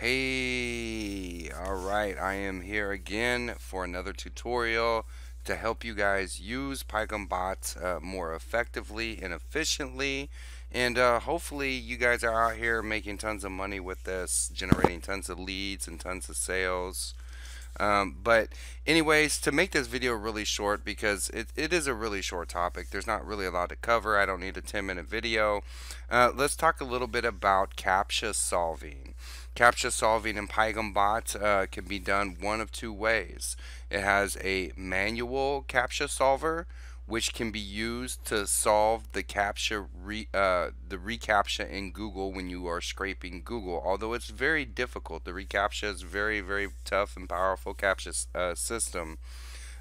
Hey, alright, I am here again for another tutorial to help you guys use Paigham Bot uh, more effectively and efficiently and uh, hopefully you guys are out here making tons of money with this, generating tons of leads and tons of sales. Um, but anyways, to make this video really short because it, it is a really short topic. There's not really a lot to cover. I don't need a 10 minute video. Uh, let's talk a little bit about CAPTCHA solving. CAPTCHA solving in Paigham Bot uh, can be done one of two ways. It has a manual CAPTCHA solver which can be used to solve the captcha re, uh, the reCAPTCHA in Google when you are scraping Google. Although it's very difficult, the reCAPTCHA is very very tough and powerful CAPTCHA uh, system.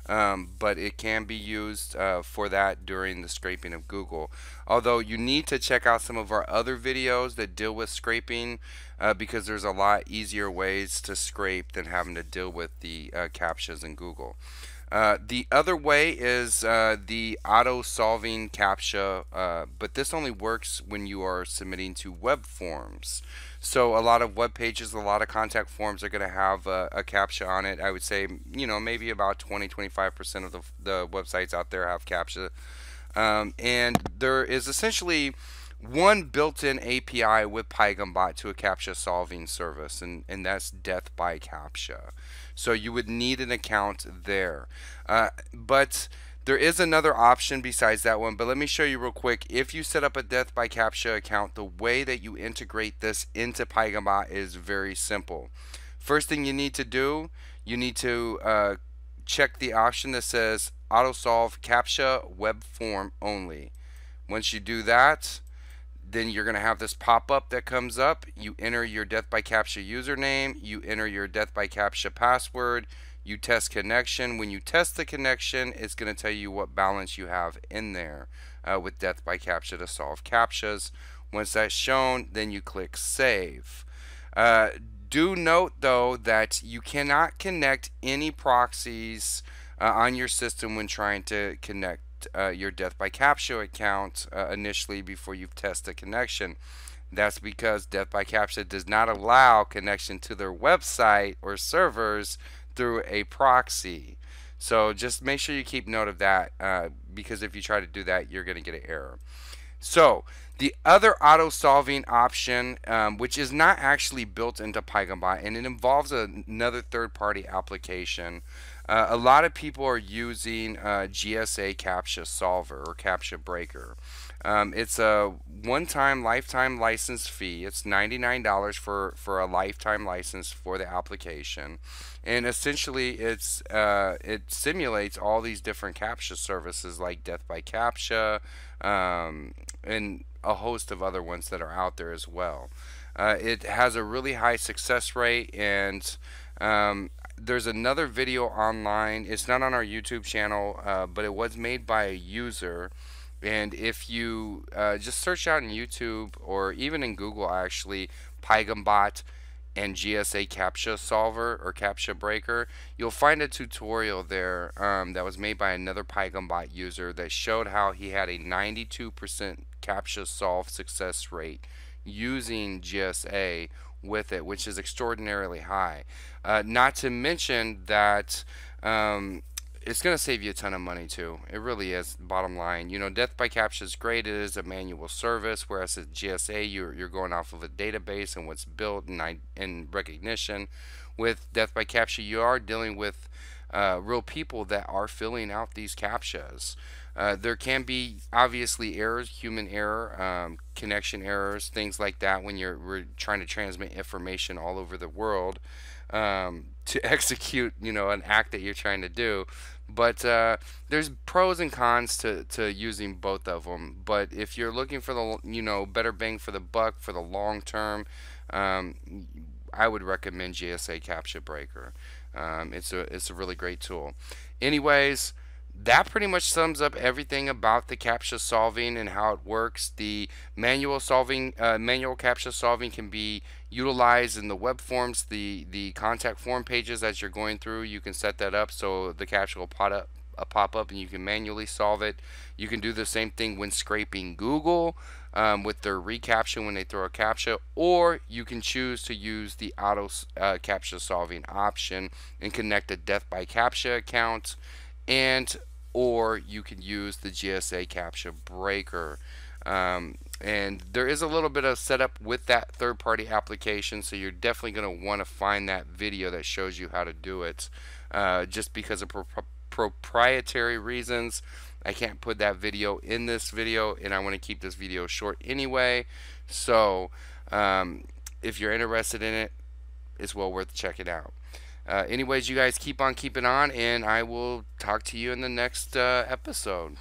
Um, but it can be used uh, for that during the scraping of Google. Although you need to check out some of our other videos that deal with scraping uh, because there's a lot easier ways to scrape than having to deal with the uh, CAPTCHAs in Google. Uh, the other way is uh, the auto solving CAPTCHA, uh, but this only works when you are submitting to web forms. So a lot of web pages, a lot of contact forms are going to have a, a, CAPTCHA on it. I would say, you know, maybe about 20-25% of the, the websites out there have CAPTCHA. Um, and there is essentially one built-in API with Paigham Bot to a CAPTCHA solving service, and, and that's Death by CAPTCHA. So you would need an account there. Uh, but there is another option besides that one, but let me show you real quick. If you set up a Death by CAPTCHA account, the way that you integrate this into Paigham Bot is very simple. First thing you need to do, you need to uh, check the option that says Auto Solve CAPTCHA Web Form Only. Once you do that, then you're going to have this pop-up that comes up. You enter your Death by CAPTCHA username. You enter your Death by CAPTCHA password. You test connection. When you test the connection, it's going to tell you what balance you have in there uh, with Death by CAPTCHA to solve CAPTCHAs. Once that's shown, then you click Save. Uh, do note, though, that you cannot connect any proxies uh, on your system when trying to connect uh, your Death by CAPTCHA account uh, initially before you test the connection. That's because Death by CAPTCHA does not allow connection to their website or servers through a proxy. So just make sure you keep note of that uh, because if you try to do that, you're going to get an error. So the other auto solving option, um, which is not actually built into Paigham Bot, and it involves another third party application. Uh, a lot of people are using uh, GSA CAPTCHA Solver or CAPTCHA Breaker. Um, it's a one-time lifetime license fee. It's $99 for, for a lifetime license for the application. And essentially it's uh, it simulates all these different CAPTCHA services like Death by CAPTCHA um, and a host of other ones that are out there as well. Uh, it has a really high success rate and um, there's another video online. It's not on our YouTube channel, uh, but it was made by a user. And if you uh, just search out in YouTube or even in Google, actually, Paigham Bot and GSA CAPTCHA solver or CAPTCHA breaker, you'll find a tutorial there um, that was made by another Paigham Bot user that showed how he had a 92% CAPTCHA solve success rate using GSA with it, which is extraordinarily high. Uh, not to mention that um, it's going to save you a ton of money too. It really is. Bottom line, you know, Death by CAPTCHA is great. It is a manual service, whereas at GSA, you're you're going off of a database and what's built and in recognition. With Death by CAPTCHA, you are dealing with uh, real people that are filling out these captchas. Uh, there can be obviously errors, human error, um, connection errors, things like that when you're trying to transmit information all over the world um, to execute, you know, an act that you're trying to do. But uh, there's pros and cons to, to using both of them. But if you're looking for the, you know, better bang for the buck for the long term, um, I would recommend GSA CAPTCHA Breaker. Um, it's a it's a really great tool. Anyways that pretty much sums up everything about the CAPTCHA solving and how it works. The manual solving, uh, manual CAPTCHA solving can be utilized in the web forms, the, the contact form pages as you're going through. You can set that up so the CAPTCHA will pop up, a pop up and you can manually solve it. You can do the same thing when scraping Google um, with their reCAPTCHA when they throw a CAPTCHA, or you can choose to use the auto uh, CAPTCHA solving option and connect a death by CAPTCHA account, and or you can use the GSA CAPTCHA breaker. Um, and there is a little bit of setup with that third party application so you're definitely going to want to find that video that shows you how to do it uh, just because of pro proprietary reasons. I can't put that video in this video and I want to keep this video short anyway. So um, if you're interested in it it's well worth checking out uh, anyways you guys keep on keeping on and I will talk to you in the next uh, episode